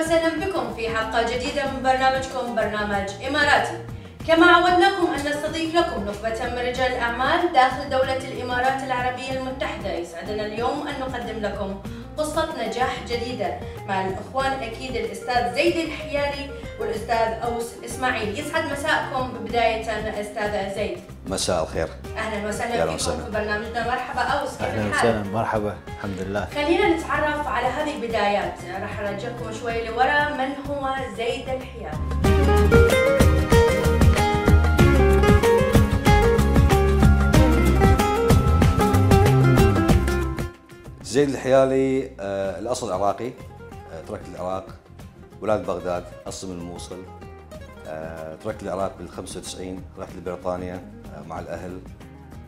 وسهلا بكم في حلقة جديدة من برنامجكم برنامج إماراتي. كما عودناكم أن نستضيف لكم نخبة من رجال الأعمال داخل دولة الإمارات العربية المتحدة. يسعدنا اليوم أن نقدم لكم قصة نجاح جديدة مع الإخوان أكيد الأستاذ زيد الحياري والأستاذ أوس إسماعيل. يسعد مساءكم بداية أستاذ زيد. مساء الخير. أهلا وسهلا بكم وسهلا. في برنامجنا. مرحبا أوس كيف أهلا؟ وسهلا. مرحبا. الحمد لله. خلينا نتعرف على هذه البدايات. راح أرجعكم شوي لورا. من هو زيد الحياري زيد الحيالي آه الأصل عراقي آه تركت العراق. ولاد بغداد من الموصل. آه تركت العراق بال 95 رحت لبريطانيا آه مع الأهل.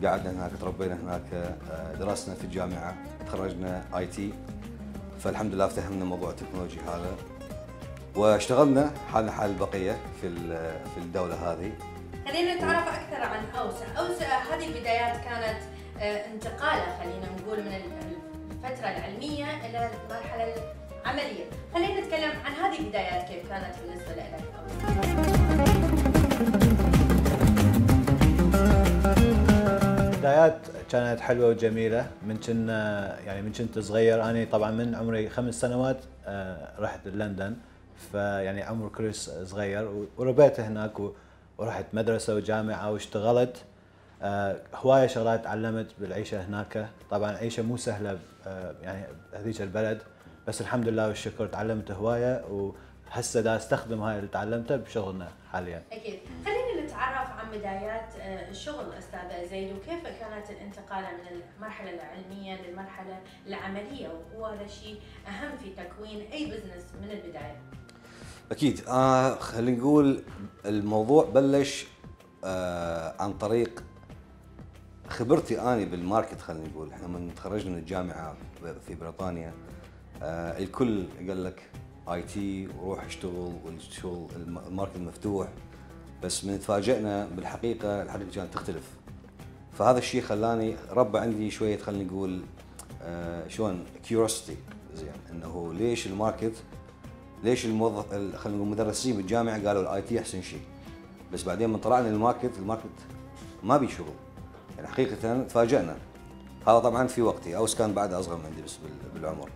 قعدنا هناك تربينا هناك آه درسنا في الجامعة تخرجنا IT. فالحمد لله افتهمنا موضوع التكنولوجي هذا. واشتغلنا حالنا حال البقية في في الدولة هذه. خلينا نتعرف أكثر عن اوس اوس آه، هذه البدايات كانت انتقالة خلينا نقول من ال- الفترة العلمية إلى المرحلة العملية خلينا نتكلم عن هذه البدايات كيف كانت بالنسبة لك. بدايات كانت حلوة وجميلة. من كنا يعني من كنت صغير أنا طبعا من عمري خمس سنوات آه، رحت لندن. فيعني عمر كريس صغير وربيت هناك ورحت مدرسة وجامعة واشتغلت. آه، هواية شغلات تعلمت بالعيشة هناك. طبعا عيشة مو سهلة آه، يعني هذيك البلد. بس الحمد لله والشكر تعلمت هواية وهسه دا استخدم هاي اللي تعلمته بشغلنا حاليا. أكيد. خلينا نتعرف عن بدايات آه، الشغل أستاذ زيد وكيف كانت الانتقالة من المرحلة العلمية للمرحلة العملية؟ وهذا شيء أهم في تكوين أي business من البداية. أكيد. آه خلينا نقول الموضوع بلش آه عن طريق خبرتي أني بال market خلينا نقول. إحنا من تخرجنا من الجامعة في بريطانيا. آه الكل قال لك IT وروح اشتغل والشغل الم- ال market مفتوح. بس من تفاجئنا بالحقيقة الحقيقة كانت تختلف. فهذا الشيء خلاني ربى عندي شوية خلينا نقول آه شلون؟ curiosity زين. إنه ليش ال market ليش الموظف ال- خلينا نقول المدرسين بالجامعة قالوا ال IT أحسن شيء؟ بس بعدين من طلعنا لل market ال market ما بي شغل. يعني حقيقة تفاجئنا. هذا طبعا في وقتي. اوس كان بعد أصغر من عندي بس بال- بالعمر.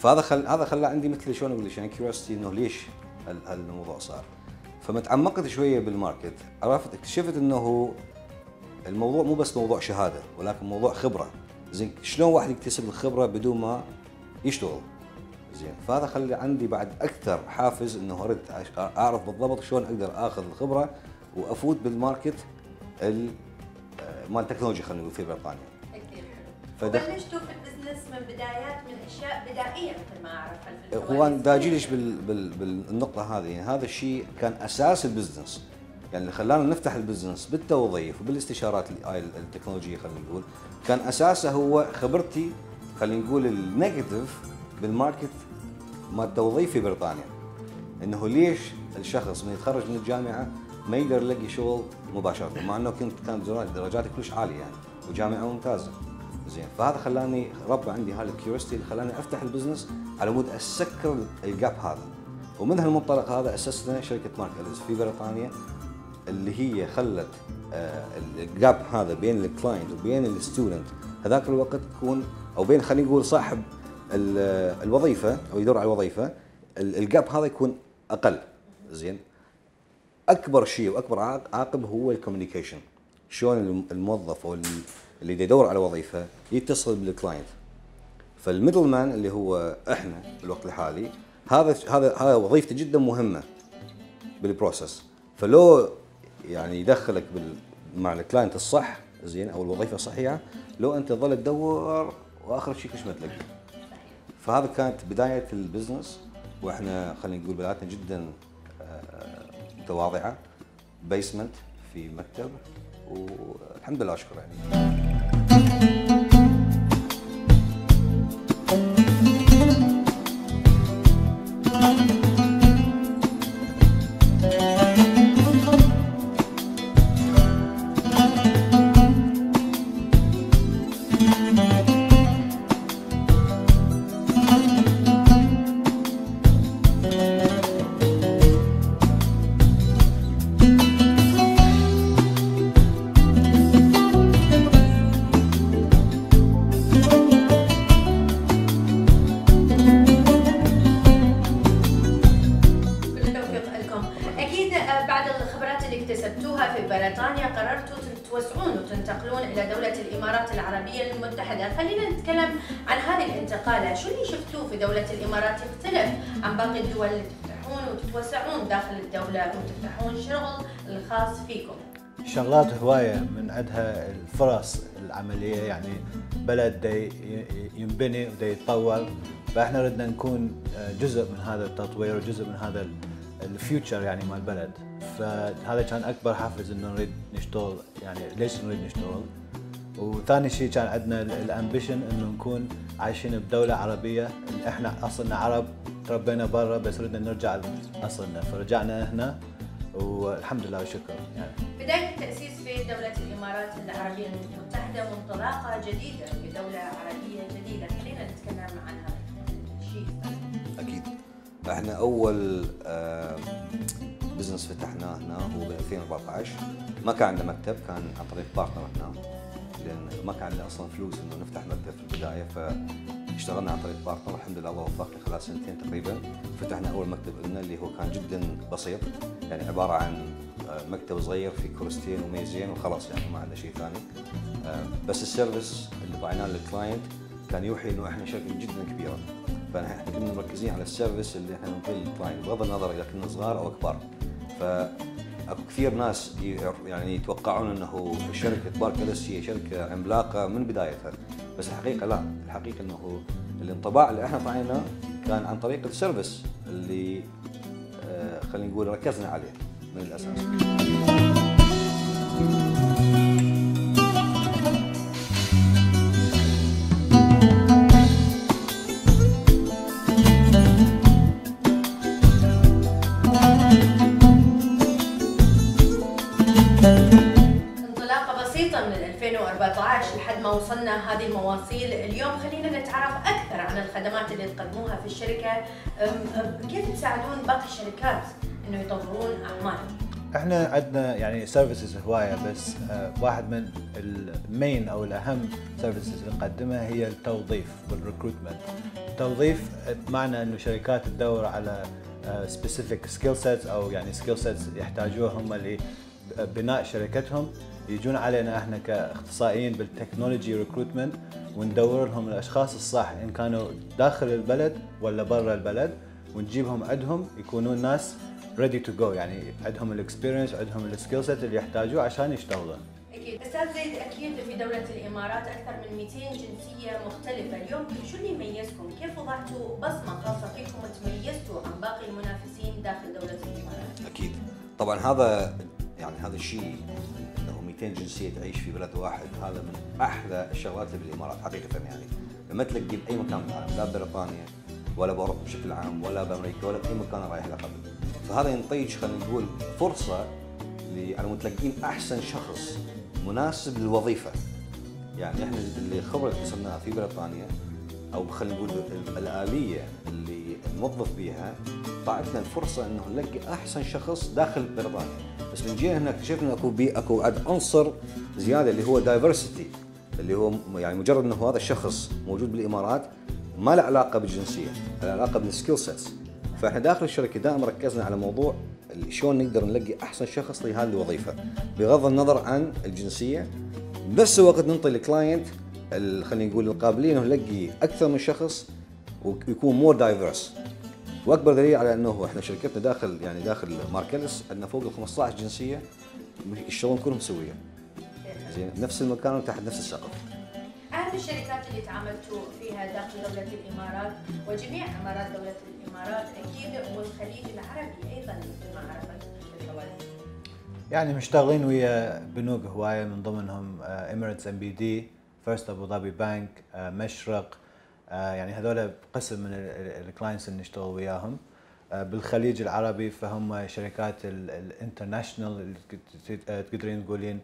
فهذا خل هذا خلى عندي مثل شلون أقول لك يعني curiosity إنه ليش هال- هالموضوع صار. فما تعمقت شوية بال market عرفت اكتشفت إنه الموضوع مو بس موضوع شهادة ولكن موضوع خبرة. زين شلون واحد يكتسب الخبرة بدون ما يشتغل؟ زين فهذا خلى عندي بعد أكثر حافز إنه أرد أعرف بالضبط شلون أقدر آخذ الخبرة وأفوت بال market ال- مال التكنولوجيا خلينا نقول في بريطانيا. وبلشتوا في ال business من بدايات من أشياء بدائية مثل ما أعرف خلف هو. أنا بال بال بالنقطة هذه. يعني هذا الشيء كان أساس ال business. يعني اللي خلانا نفتح ال business بالتوظيف وبالاستشارات التكنولوجية خلينا نقول كان أساسه هو خبرتي خلينا نقول ال negative بال market مال التوظيف في بريطانيا. إنه ليش الشخص من يتخرج من الجامعة ما يقدر يلاقي شغل مباشرة؟ مع إنه كنت كانت درجاتي كلش عالية يعني وجامعة ممتازة. زين. فهذا خلاني ربى عندي هاي ال curiosity اللي خلاني أفتح ال business على مود أسكر ال gap هذا. ومن هالمنطلق هذا أسسنا شركة مارك اليز في بريطانيا اللي هي خلت آه، ال gap هذا بين ال client وبين ال student هذاك الوقت تكون أو بين خلينا نقول صاحب ال- الوظيفة أو يدور على الوظيفه ال- ال gap هذا يكون أقل. زين. أكبر شيء وأكبر عاق- عائق هو ال communication. شلون الم- الموظف أو اللي يدور على وظيفة يتصل بال client فال middle man اللي هو إحنا بالوقت الحالي هذا هذا هذا وظيفته جدا مهمة بال process فلو يعني يدخلك بال مع ال client الصح زين أو الوظيفة الصحيحة لو أنت ظل تدور وآخر شيء ما تلاقي فهذا كانت بداية البزنس وإحنا خلينا نقول بدايتنا جدا آه، متواضعة. بيسمنت في مكتب والحمد لله اشكر يعني. بريطانيا قررتوا توسعون وتنتقلون إلى دولة الإمارات العربية المتحدة، خلينا نتكلم عن هذه الانتقالة، شو اللي شفتوه في دولة الإمارات؟ يختلف عن باقي الدول. اللي تفتحون وتتوسعون داخل الدولة وتفتحون شغل الخاص فيكم؟ شغلات هواية من عندها الفرص العملية يعني بلد دي ينبني ودي يتطور. فإحنا ردنا نكون آه، جزء من هذا التطوير وجزء من هذا ال future يعني مال البلد. فهذا كان أكبر حافز إنه نريد نشتغل يعني ليش نريد نشتغل؟ وثاني شيء كان عندنا ال ambition إنه نكون عايشين بدولة عربية. إحنا أصلنا عرب تربينا برا بس ردنا نرجع لاصلنا فرجعنا هنا والحمد لله والشكر. يعني. بداية التأسيس في دولة الإمارات العربية المتحدة وانطلاقه جديدة بدولة عربية جديدة. خلينا نتكلم عن إحنا أول business فتحناه هنا هو ب 2014 ما كان عندنا مكتب كان عن طريق partner هنا. لأن ما كان عندنا أصلا فلوس إنه نفتح مكتب في البداية فاشتغلنا عن طريق partner الحمد لله الله وفقنا خلال سنتين تقريبا. فتحنا أول مكتب لنا اللي هو كان جدا بسيط. يعني عبارة عن آه، مكتب صغير في كرستين وميزين وخلاص يعني ما عندنا شيء ثاني. آه، بس ال service اللي طيناه لل client كان يوحي إنه إحنا شركه جدا كبيره فاحنا كنا مركزين على ال service اللي إحنا نعطيه لل client بغض النظر إذا كنا صغار أو كبار. ف اكو كثير ناس يعني يتوقعون إنه شركة باركلس هي شركة عملاقة من بدايتها. بس الحقيقة لا. الحقيقة إنه الانطباع اللي إحنا طيناه كان عن طريق ال service اللي آه، خلينا نقول ركزنا عليه من الأساس. هذه المواصيل. اليوم خلينا نتعرف أكثر عن الخدمات اللي تقدموها في الشركة. كيف تساعدون باقي الشركات إنه يطورون أعمالهم؟ إحنا عندنا يعني services هواية بس آه، واحد من ال main أو الأهم services اللي نقدمها هي التوظيف وال recruitment التوظيف بمعنى إنه شركات تدور على specific skill sets أو يعني skill sets يحتاجوها هم لبناء شركتهم. يجون علينا إحنا كأختصائيين بال technology recruitment وندور لهم الأشخاص الصح إن كانوا داخل البلد ولا برا البلد ونجيبهم عندهم يكونون ناس ready to go يعني عندهم ال experience عندهم ال skill set اللي يحتاجوه عشان يشتغلوا. أكيد. أستاذ زيد أكيد في دوله الإمارات أكثر من 200 جنسية مختلفة. اليوم شو اللي يميزكم؟ كيف وضعتوا بصمة خاصة؟ فيكم وتميزتوا عن باقي المنافسين داخل دوله الإمارات؟ أكيد. طبعا هذا يعني هذا الشيء 200 جنسية تعيش في بلد واحد. هذا من أحلى الشغلات اللي بالإمارات حقيقة يعني. لما تلاقي باي مكان بالعالم لا بريطانيا ولا باوروبا بشكل عام ولا بأمريكا ولا بأي مكان رايح له قبل فهذا ينطيك خلينا نقول فرصة على متلقين أحسن شخص مناسب للوظيفة. يعني إحنا اللي اكتسبناها في بريطانيا أو خلينا نقول الآلية اللي نوظف بها طتنا الفرصة إنه نلقي أحسن شخص داخل بريطانيا بس من جهة هنا اكتشفنا أكو بي أكو عد عنصر زيادة اللي هو diversity اللي هو يعني مجرد إنه هذا الشخص موجود بالإمارات ما له علاقة بالجنسية له علاقة بال skill sets فإحنا داخل الشركة دائما ركزنا على موضوع شلون نقدر نلقي أحسن شخص لهذه الوظيفة بغض النظر عن الجنسية. بنفس الوقت ننطي ال client خلينا نقول ال capability انه نلقي أكثر من شخص ويكون more diverse وأكبر دليل على إنه إحنا شركتنا داخل يعني داخل Marcellus عندنا فوق ال 15 جنسية يشتغلون كلهم سوية. زين نفس المكان وتحت نفس السقف. أهم الشركات اللي تعاملتوا فيها داخل دولة الإمارات وجميع إمارات دولة الإمارات أكيد والخليج العربي أيضا مثل ما عرفت يعني مشتغلين ويا بنوك هواية من ضمنهم اميريتس ام بي دي First أبو ظبي بانك مشرق آه، يعني هذول قسم من ال clients اللي نشتغل وياهم. آه، بالخليج العربي فهم شركات ال international تقدرين تقولين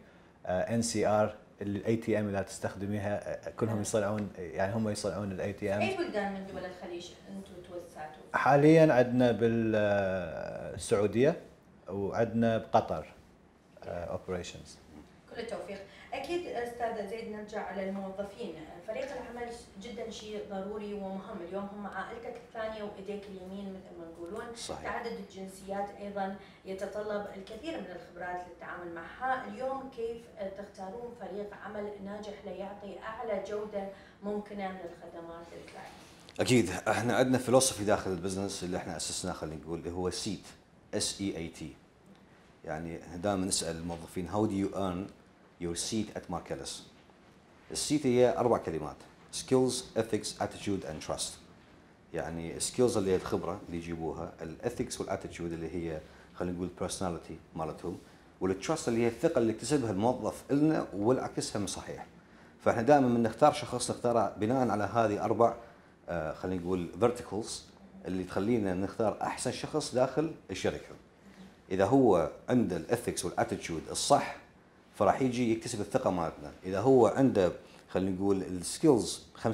NCR ال ATM اللي تستخدميها كلهم يصنعون يعني هم يصنعون ال ATM أي بلدان من دول الخليج أنتم توسعتوا؟ حاليا عندنا بالسعوديه وعندنا بقطر operations كل التوفيق. أكيد أكيد أستاذ زيد نرجع على الموظفين، فريق العمل جدا شيء ضروري ومهم، اليوم هم عائلتك الثانية وإيديك اليمين مثل ما يقولون، صحيح. تعدد الجنسيات أيضا يتطلب الكثير من الخبرات للتعامل معها، اليوم كيف تختارون فريق عمل ناجح ليعطي أعلى جودة ممكنة من الخدمات لل client؟ أكيد. إحنا عندنا philosophy داخل ال business اللي إحنا أسسناه خلينا نقول اللي هو seat S E A T يعني دائما نسأل الموظفين how do you earn your seat at Marcellus ال seat هي أربع كلمات skills ethics attitude and trust. يعني ال skills اللي هي الخبرة اللي يجيبوها ال ethics وال attitude اللي هي خلينا نقول personality مالتهم وال trust اللي هي الثقة اللي يكتسبها الموظف لنا والعكس هم صحيح. فإحنا دائما من نختار شخص نختاره بناء على هذه أربع آه، خلينا نقول verticals اللي تخلينا نختار أحسن شخص داخل الشركة. إذا هو عنده ال ethics وال attitude الصح فراح يجي يكتسب الثقة مالتنا، إذا هو عنده خلينا نقول ال skills 50%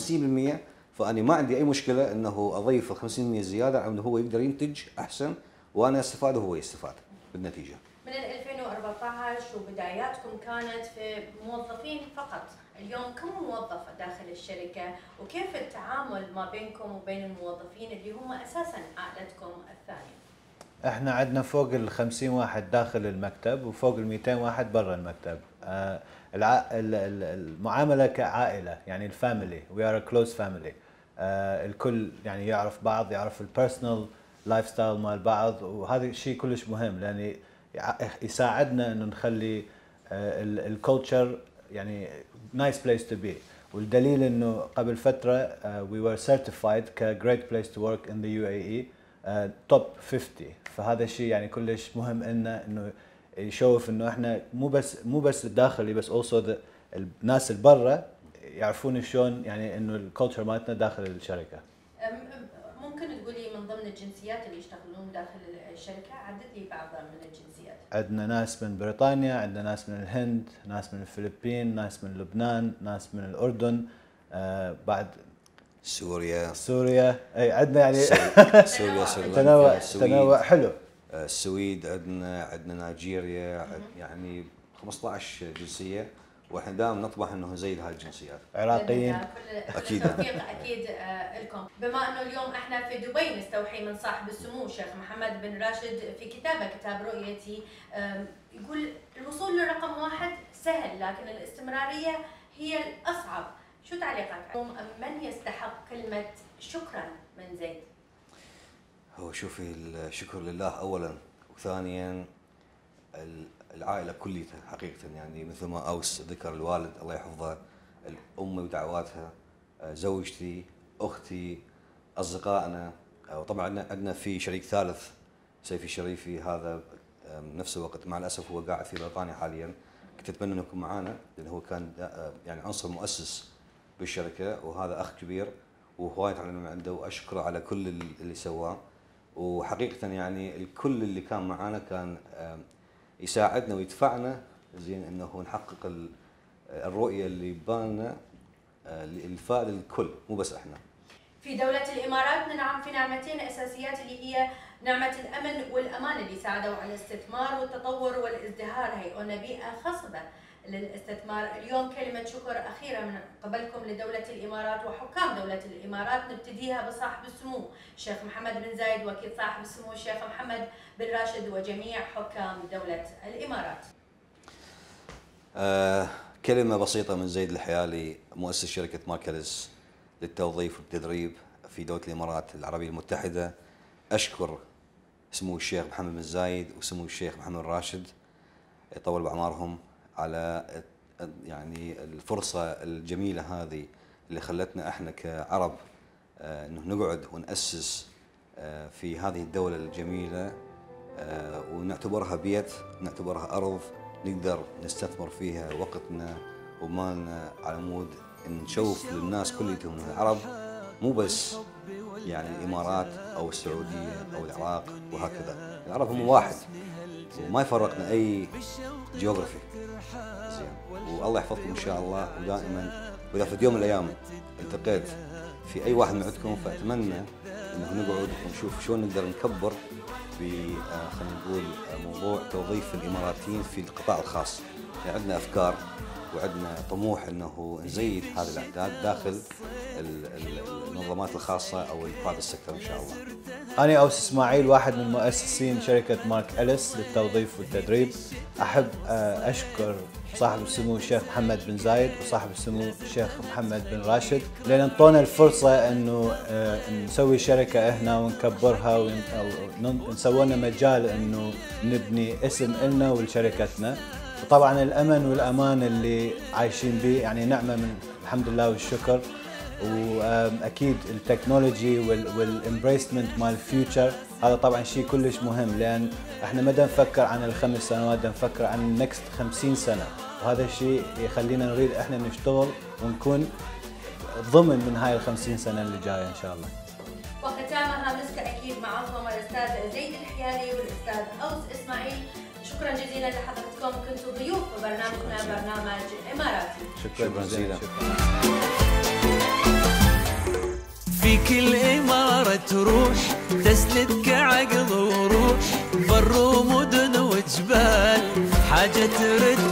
فاني ما عندي أي مشكلة إنه أضيف ال 50% زيادة إنه هو يقدر ينتج أحسن وأنا أستفاد وهو يستفاد بالنتيجة. من 2014 وبداياتكم كانت في موظفين فقط. اليوم كم موظف داخل الشركة؟ وكيف التعامل ما بينكم وبين الموظفين اللي هم أساسا عائلتكم الثانية؟ إحنا عندنا فوق ال 50 واحد داخل المكتب وفوق ال 200 واحد برا المكتب. آه الع... ال- ال- المعاملة كعائلة يعني ال family we are close family الكل يعني يعرف بعض يعرف ال personal lifestyle مال بعض وهذا الشيء كلش مهم لأن يساعدنا إنه نخلي ال culture يعني nice place to be والدليل إنه قبل فترة we were certified ك great place to work in the UAE top 50 فهذا الشيء يعني كلش مهم لنا إنه يشوف إنه إحنا مو بس مو بس الداخلي بس also الناس اللي برا يعرفون شلون يعني إنه ال culture مالتنا داخل الشركة. ممكن تقولي من ضمن الجنسيات اللي يشتغلون داخل الشركة؟ عدد لي بعض من الجنسيات. عندنا ناس من بريطانيا عندنا ناس من الهند ناس من الفلبين ناس من لبنان ناس من الأردن آه بعد سوريا. سوريا. أي عندنا يعني. سوريا سوريا. تنوع تنوع حلو. آه، السويد عندنا عندنا نيجيريا عد- يعني 15 جنسية. وإحنا دائما نطمح إنه زي هاي الجنسيات. عراقيين. أكيد. التوفيق أكيد. آه، لكم بما إنه اليوم إحنا في دبي نستوحي من صاحب السمو الشيخ محمد بن راشد في كتابه كتاب رؤيتي يقول الوصول لرقم واحد سهل لكن الاستمرارية هي الأصعب. شو تعليقك من يستحق كلمة شكرا من زيد؟ هو شوفي الشكر لله اولا وثانيا ال- العائلة كليتها حقيقه يعني مثل ما أوس ذكر الوالد الله يحفظه الام ودعواتها زوجتي أختي أصدقائنا آه، وطبعا عندنا في شريك ثالث سيفي الشريفي هذا بنفس الوقت مع الأسف هو قاعد في بريطانيا حاليا. كنت أتمنى انه يكون معانا لأنه هو كان يعني عنصر مؤسس بالشركة وهذا أخ كبير وهواي تعلمنا من عنده وأشكره على كل اللي سواه. وحقيقة يعني الكل اللي كان معانا كان يساعدنا ويدفعنا. زين إنه نحقق ال- الرؤية اللي ببالنا آه، الفائده للكل مو بس إحنا. في دولة الإمارات ننعم في نعمتين أساسيات اللي هي نعمة الأمن والأمان اللي ساعدوا على الاستثمار والتطور والازدهار هيئونا بيئة خصبة. للاستثمار. اليوم كلمة شكر أخيرة من قبلكم لدولة الإمارات وحكام دولة الإمارات نبتديها بصاحب السمو الشيخ محمد بن زايد وكيل صاحب السمو الشيخ محمد بن راشد وجميع حكام دولة الإمارات. آه كلمة بسيطة من زيد الحيالي مؤسس شركة ماركلز للتوظيف والتدريب في دولة الإمارات العربية المتحدة. أشكر سمو الشيخ محمد بن زايد وسمو الشيخ محمد راشد يطول بعمرهم على يعني الفرصة الجميلة هذه اللي خلتنا إحنا كعرب آه، إنه نقعد ونأسس آه، في هذه الدولة الجميلة آه، ونعتبرها بيت نعتبرها أرض نقدر نستثمر فيها وقتنا ومالنا على مود نشوف للناس كلهم العرب مو بس يعني الإمارات أو السعودية أو العراق وهكذا. العرب هم واحد. وما يفرقنا أي geography زين. والله يحفظكم إن شاء الله ودائما وإذا في يوم من الأيام التقيت في أي واحد من عندكم فأتمنى إنه نقعد ونشوف شلون نقدر نكبر في آه، خلينا نقول آه، موضوع توظيف الإماراتيين في القطاع الخاص، يعني عندنا أفكار وعندنا طموح إنه نزيد هذه الأعداد داخل المنظمات الخاصة أو ال private sector إن شاء الله. أنا أوس إسماعيل واحد من مؤسسين شركة Marcellus للتوظيف والتدريب. أحب آه، أشكر صاحب السمو الشيخ محمد بن زايد وصاحب السمو الشيخ محمد بن راشد لأن انطونا الفرصة إنه آه، نسوي شركة هنا ونكبرها ونسوي لنا مجال إنه نبني اسم لنا ولشركتنا وطبعا الأمن والأمان اللي عايشين به يعني نعمة من الحمد لله والشكر وأكيد ال technology وال embracement مال ال future هذا طبعا شيء كلش مهم لأن إحنا ما نفكر عن الخمس سنوات نفكر عن ال next 50 سنة وهذا الشيء يخلينا نريد إحنا نشتغل ونكون ضمن من هاي ال 50 سنة اللي جاية إن شاء الله. وختامها مسك أكيد معكم الأستاذ زيد الحياني والأستاذ أوس إسماعيل. شكرا جزيلا لحضرتكم كنتوا ضيوف في برنامجنا برنامج إماراتي. شكرا جزيلا. في كل إمارة تروح تسندك عقل وروح. بر ومدن وجبال حاجة ترد